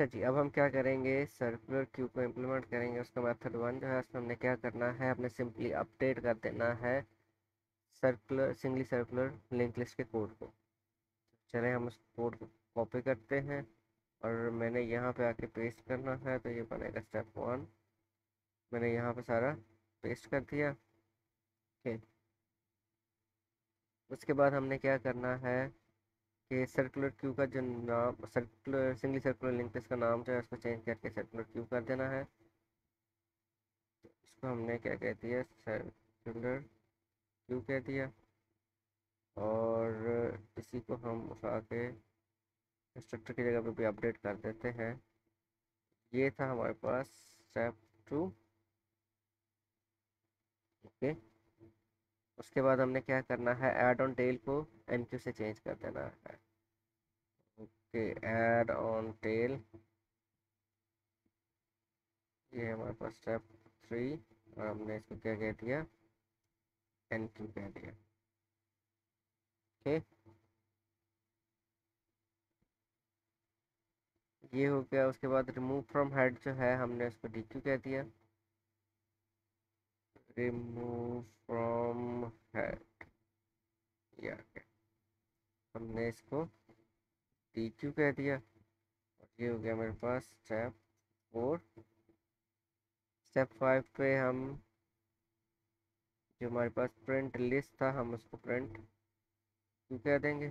अच्छा जी, अब हम क्या करेंगे? सर्कुलर क्यू को इम्प्लीमेंट करेंगे, उसका मेथड वन जो है, उसमें हमने क्या करना है? हमने सिंपली अपडेट कर देना है circular singly circular link list के कोड को। चले, हम उस कोड को कॉपी करते हैं और मैंने यहाँ पे आके पेस्ट करना है तो ये बनेगा स्टेप वन मैंने यहाँ पे सारा पेस्ट कर दिया। ओके उसके बाद हमने क्या करना है? कि सर्कुलर क्यू का जो नाम सर्कुलर सिंगली सर्कुलर लिंक इसका नाम जो है, उसको चेंज करके सर्कुलर क्यू कर देना है। इसको हमने क्या कह दिया? सर्कुलर क्यू कह दिया। और इसी को हम उठा के इंस्ट्रक्टर की जगह पे भी अपडेट कर देते हैं। ये था हमारे पास स्टेप टू ओके। उसके बाद हमने क्या करना है ऐड ऑन टेल को एन क्यू से चेंज कर देना है। ओके ऐड ऑन टेल ये हमारे पास स्टेप थ्री और हमने इसको क्या कह दिया? एन क्यू कह दिया। ओके ये हो गया, उसके बाद रिमूव फ्रॉम हेड जो है, हमने उसको डी क्यू कह दिया। रिमूव फ्रॉम हेड या हमने इसको डी क्यू कह दिया। और ये हो गया मेरे पास स्टेप फोर स्टेप फाइव पे हम जो हमारे पास प्रिंट लिस्ट था, हम उसको प्रिंट क्यू कह देंगे।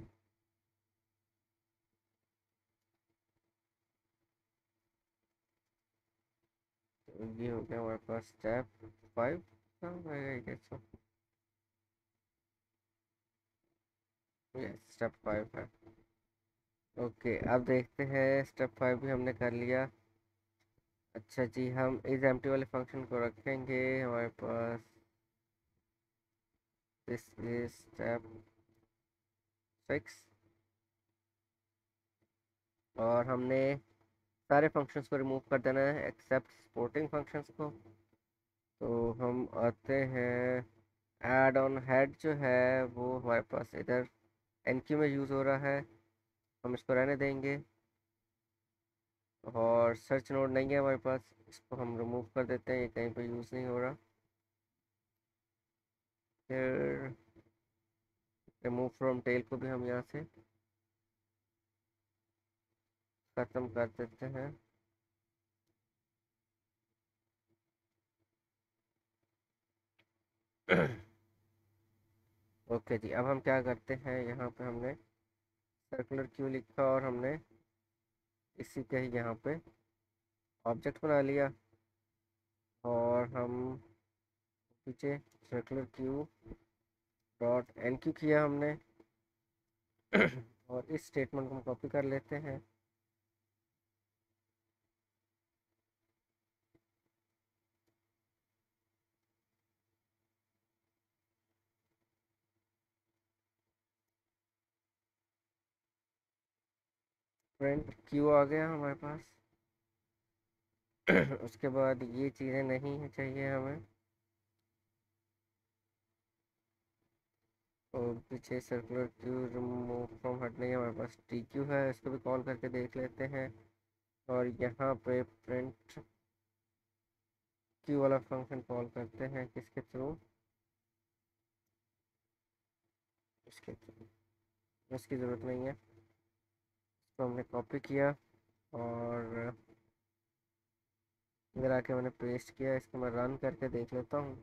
तो ये हो गया हमारे पास स्टेप फाइव स्टेप फाइव है। ओके अब देखते हैं स्टेप फाइव भी हमने कर लिया। अच्छा जी, हम इस एम वाले फ़ंक्शन को रखेंगे, हमारे पास दिस इज़ स्टेप सिक्स और हमने सारे फ़ंक्शंस को रिमूव कर देना है एक्सेप्ट सपोर्टिंग फ़ंक्शंस को। तो हम आते हैं। एड ऑन हेड जो है, वो हमारे पास इधर एन क्यू में यूज़ हो रहा है। हम इसको रहने देंगे। और सर्च नोड नहीं है हमारे पास, इसको हम रिमूव कर देते हैं, ये कहीं पर यूज़ नहीं हो रहा। फिर रिमूव फ्रॉम टेल को भी हम यहाँ से ख़त्म कर देते हैं। ओके जी, अब हम क्या करते हैं? यहाँ पे हमने सर्कुलर क्यू लिखा और हमने इसी के ही यहाँ पे ऑब्जेक्ट बना लिया। और हम पीछे circular Q dot enqueue किया हमने। और इस स्टेटमेंट को हम कॉपी कर लेते हैं। प्रिंट क्यू आ गया हमारे पास। उसके बाद ये चीज़ें नहीं चाहिए हमें। और पीछे सर्कुलर क्यू रिमूव फ्रॉम हट नहीं है हमारे पास टी क्यू है, इसको भी कॉल करके देख लेते हैं। और यहाँ पे प्रिंट क्यू वाला फ़ंक्शन कॉल करते हैं किसके थ्रू इसके थ्रू इसकी ज़रूरत नहीं है। इसको हमने कॉपी किया और इधर आके मैंने पेस्ट किया, इसको मैं रन करके देख लेता हूँ।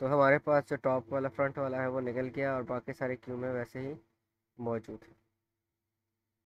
तो हमारे पास जो टॉप वाला फ्रंट वाला है, वो निकल गया और बाकी सारे क्यू में वैसे ही मौजूद है।